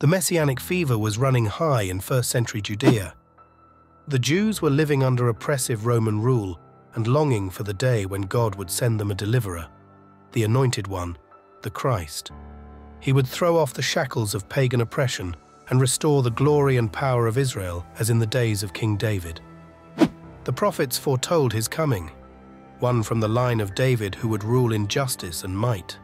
The messianic fever was running high in first century Judea. The Jews were living under oppressive Roman rule and longing for the day when God would send them a deliverer, the Anointed One, the Christ. He would throw off the shackles of pagan oppression and restore the glory and power of Israel as in the days of King David. The prophets foretold his coming, one from the line of David who would rule in justice and might.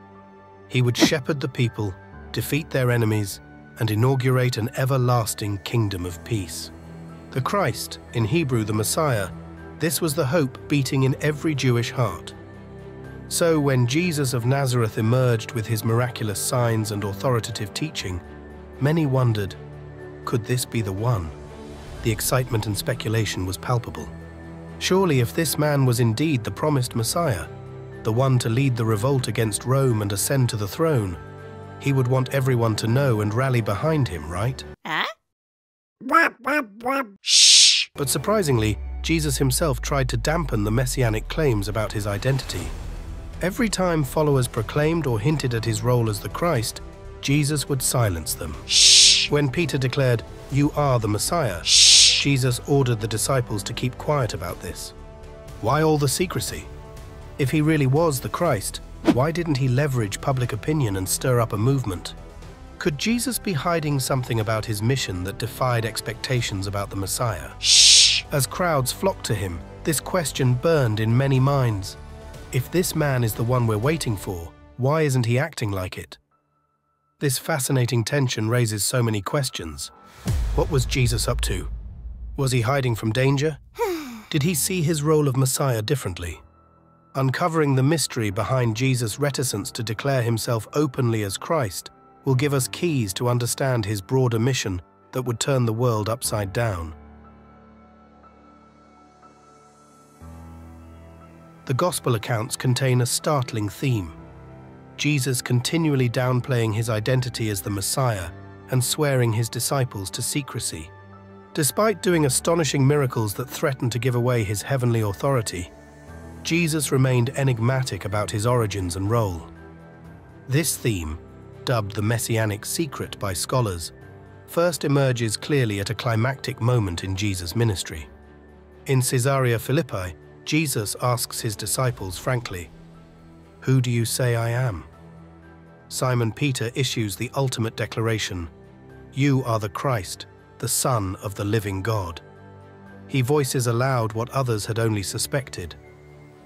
He would shepherd the people, defeat their enemies, and inaugurate an everlasting kingdom of peace. The Christ, in Hebrew the Messiah, this was the hope beating in every Jewish heart. So when Jesus of Nazareth emerged with his miraculous signs and authoritative teaching, many wondered, could this be the one? The excitement and speculation was palpable. Surely if this man was indeed the promised Messiah, the one to lead the revolt against Rome and ascend to the throne, he would want everyone to know and rally behind him, right? Huh? Shh! But surprisingly, Jesus himself tried to dampen the messianic claims about his identity. Every time followers proclaimed or hinted at his role as the Christ, Jesus would silence them. Shh! When Peter declared, You are the Messiah, Shh! Jesus ordered the disciples to keep quiet about this. Why all the secrecy? If he really was the Christ, why didn't he leverage public opinion and stir up a movement? Could Jesus be hiding something about his mission that defied expectations about the Messiah? Shh! As crowds flocked to him, this question burned in many minds. If this man is the one we're waiting for, why isn't he acting like it? This fascinating tension raises so many questions. What was Jesus up to? Was he hiding from danger? Did he see his role of Messiah differently? Uncovering the mystery behind Jesus' reticence to declare himself openly as Christ will give us keys to understand his broader mission that would turn the world upside down. The Gospel accounts contain a startling theme. Jesus continually downplaying his identity as the Messiah and swearing his disciples to secrecy. Despite doing astonishing miracles that threatened to give away his heavenly authority, Jesus remained enigmatic about his origins and role. This theme, dubbed the Messianic Secret by scholars, first emerges clearly at a climactic moment in Jesus' ministry. In Caesarea Philippi, Jesus asks his disciples frankly, Who do you say I am? Simon Peter issues the ultimate declaration, You are the Christ, the Son of the living God. He voices aloud what others had only suspected.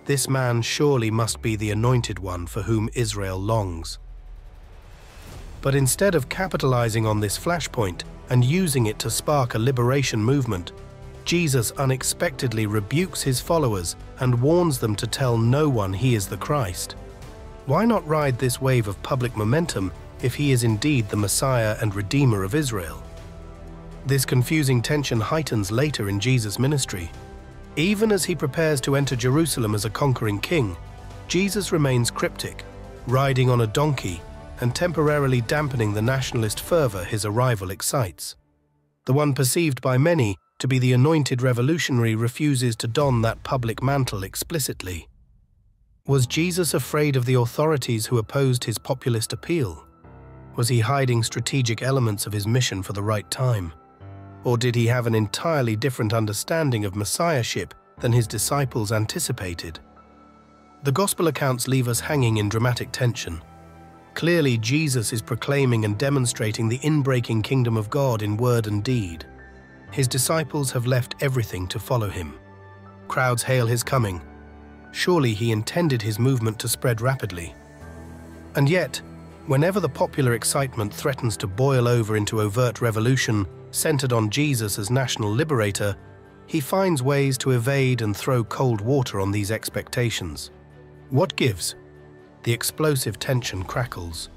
This man surely must be the anointed one for whom Israel longs. But instead of capitalizing on this flashpoint and using it to spark a liberation movement, Jesus unexpectedly rebukes his followers and warns them to tell no one he is the Christ. Why not ride this wave of public momentum if he is indeed the Messiah and Redeemer of Israel? This confusing tension heightens later in Jesus' ministry. Even as he prepares to enter Jerusalem as a conquering king, Jesus remains cryptic, riding on a donkey and temporarily dampening the nationalist fervor his arrival excites. The one perceived by many to be the anointed revolutionary refuses to don that public mantle explicitly. Was Jesus afraid of the authorities who opposed his populist appeal? Was he hiding strategic elements of his mission for the right time? Or did he have an entirely different understanding of messiahship than his disciples anticipated? The Gospel accounts leave us hanging in dramatic tension. Clearly, Jesus is proclaiming and demonstrating the inbreaking kingdom of God in word and deed. His disciples have left everything to follow him. Crowds hail his coming. Surely he intended his movement to spread rapidly. And yet, whenever the popular excitement threatens to boil over into overt revolution centered on Jesus as national liberator, he finds ways to evade and throw cold water on these expectations. What gives? The explosive tension crackles.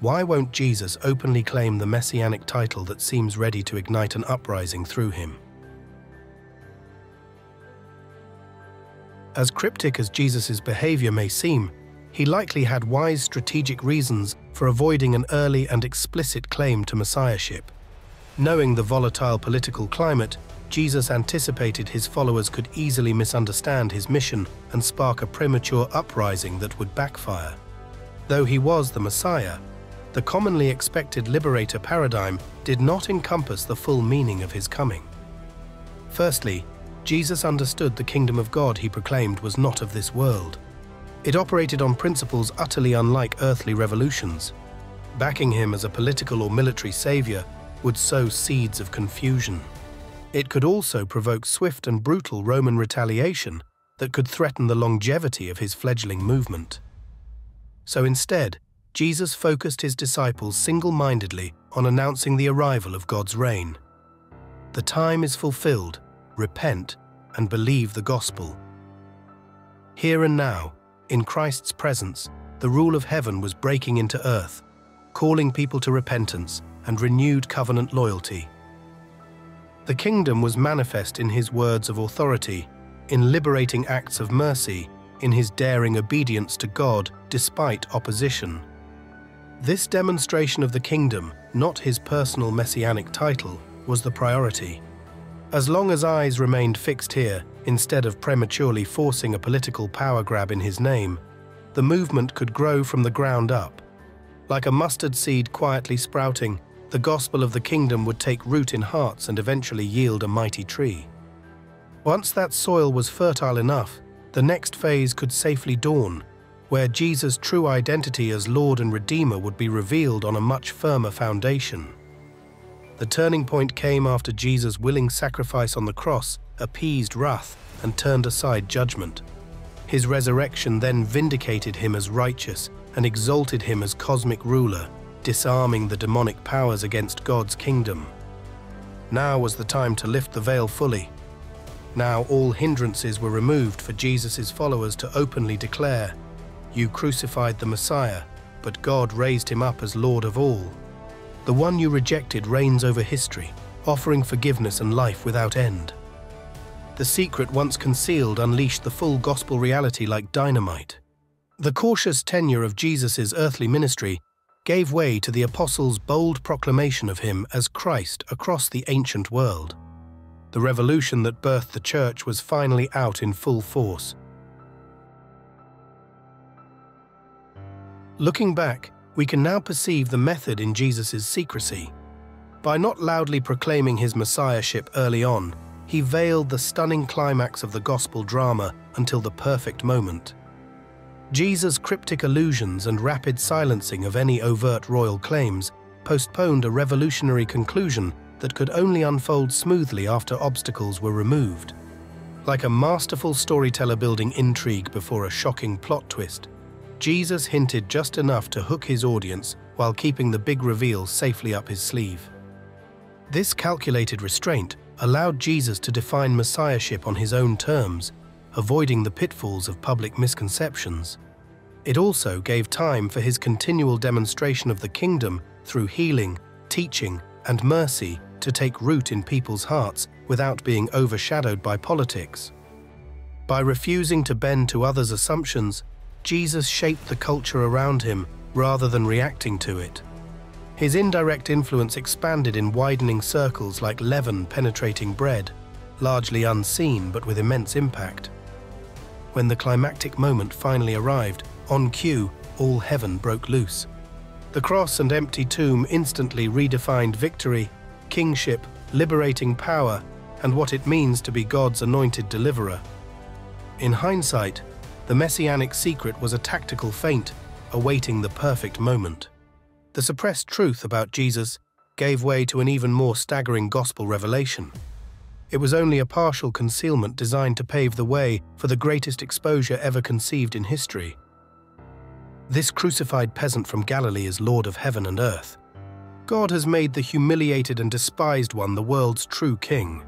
Why won't Jesus openly claim the messianic title that seems ready to ignite an uprising through him? As cryptic as Jesus' behavior may seem, he likely had wise strategic reasons for avoiding an early and explicit claim to messiahship. Knowing the volatile political climate, Jesus anticipated his followers could easily misunderstand his mission and spark a premature uprising that would backfire. Though he was the Messiah, the commonly expected liberator paradigm did not encompass the full meaning of his coming. Firstly, Jesus understood the kingdom of God he proclaimed was not of this world. It operated on principles utterly unlike earthly revolutions. Backing him as a political or military savior would sow seeds of confusion. It could also provoke swift and brutal Roman retaliation that could threaten the longevity of his fledgling movement. So instead, Jesus focused his disciples single mindedly on announcing the arrival of God's reign. The time is fulfilled, repent, and believe the gospel. Here and now, in Christ's presence, the rule of heaven was breaking into earth, calling people to repentance and renewed covenant loyalty. The kingdom was manifest in his words of authority, in liberating acts of mercy, in his daring obedience to God despite opposition. This demonstration of the kingdom, not his personal messianic title, was the priority. As long as eyes remained fixed here, instead of prematurely forcing a political power grab in his name, the movement could grow from the ground up. Like a mustard seed quietly sprouting, the gospel of the kingdom would take root in hearts and eventually yield a mighty tree. Once that soil was fertile enough, the next phase could safely dawn, where Jesus' true identity as Lord and Redeemer would be revealed on a much firmer foundation. The turning point came after Jesus' willing sacrifice on the cross appeased wrath and turned aside judgment. His resurrection then vindicated him as righteous and exalted him as cosmic ruler, disarming the demonic powers against God's kingdom. Now was the time to lift the veil fully. Now all hindrances were removed for Jesus' followers to openly declare, You crucified the Messiah, but God raised him up as Lord of all. The one you rejected reigns over history, offering forgiveness and life without end. The secret once concealed unleashed the full gospel reality like dynamite. The cautious tenure of Jesus' earthly ministry gave way to the apostles' bold proclamation of him as Christ across the ancient world. The revolution that birthed the church was finally out in full force. Looking back, we can now perceive the method in Jesus' secrecy. By not loudly proclaiming his messiahship early on, he veiled the stunning climax of the gospel drama until the perfect moment. Jesus' cryptic allusions and rapid silencing of any overt royal claims postponed a revolutionary conclusion that could only unfold smoothly after obstacles were removed. Like a masterful storyteller building intrigue before a shocking plot twist, Jesus hinted just enough to hook his audience while keeping the big reveal safely up his sleeve. This calculated restraint allowed Jesus to define messiahship on his own terms, avoiding the pitfalls of public misconceptions. It also gave time for his continual demonstration of the kingdom through healing, teaching, and mercy to take root in people's hearts without being overshadowed by politics. By refusing to bend to others' assumptions, Jesus shaped the culture around him rather than reacting to it. His indirect influence expanded in widening circles like leaven penetrating bread, largely unseen but with immense impact. When the climactic moment finally arrived, on cue, all heaven broke loose. The cross and empty tomb instantly redefined victory, kingship, liberating power, and what it means to be God's anointed deliverer. In hindsight, the messianic secret was a tactical feint, awaiting the perfect moment. The suppressed truth about Jesus gave way to an even more staggering gospel revelation. It was only a partial concealment designed to pave the way for the greatest exposure ever conceived in history. This crucified peasant from Galilee is Lord of heaven and earth. God has made the humiliated and despised one the world's true king.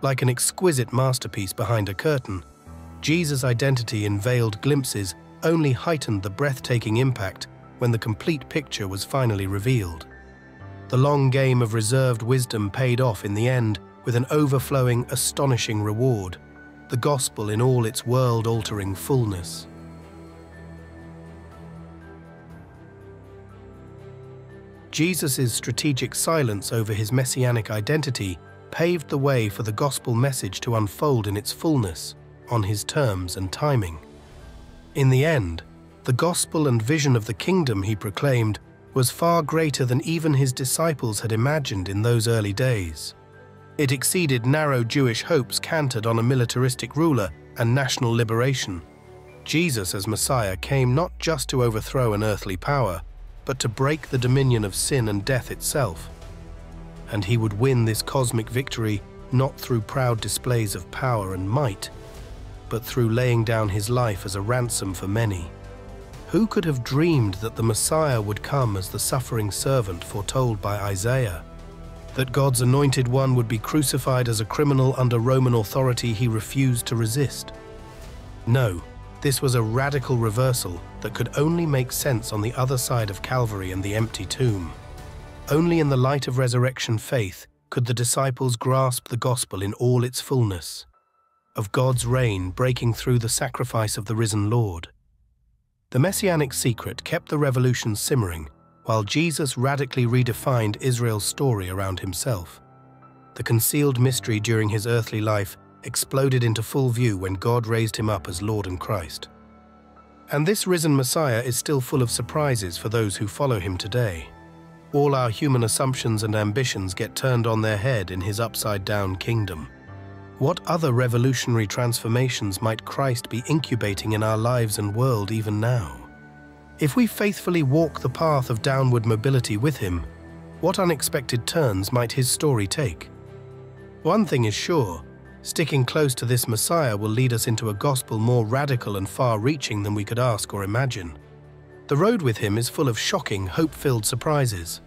Like an exquisite masterpiece behind a curtain, Jesus' identity in veiled glimpses only heightened the breathtaking impact when the complete picture was finally revealed. The long game of reserved wisdom paid off in the end with an overflowing, astonishing reward, the gospel in all its world-altering fullness. Jesus' strategic silence over his messianic identity paved the way for the gospel message to unfold in its fullness on his terms and timing. In the end, the gospel and vision of the kingdom he proclaimed was far greater than even his disciples had imagined in those early days. It exceeded narrow Jewish hopes cantered on a militaristic ruler and national liberation. Jesus as Messiah came not just to overthrow an earthly power, but to break the dominion of sin and death itself. And he would win this cosmic victory not through proud displays of power and might, but through laying down his life as a ransom for many. Who could have dreamed that the Messiah would come as the suffering servant foretold by Isaiah? That God's anointed one would be crucified as a criminal under Roman authority he refused to resist? No, this was a radical reversal that could only make sense on the other side of Calvary and the empty tomb. Only in the light of resurrection faith could the disciples grasp the gospel in all its fullness, of God's reign breaking through the sacrifice of the risen Lord. The messianic secret kept the revolution simmering while Jesus radically redefined Israel's story around himself. The concealed mystery during his earthly life exploded into full view when God raised him up as Lord and Christ. And this risen Messiah is still full of surprises for those who follow him today. All our human assumptions and ambitions get turned on their head in his upside down kingdom. What other revolutionary transformations might Christ be incubating in our lives and world even now? If we faithfully walk the path of downward mobility with him, what unexpected turns might his story take? One thing is sure Sticking close to this Messiah will lead us into a gospel more radical and far reaching than we could ask or imagine. The road with him is full of shocking, hope filled surprises.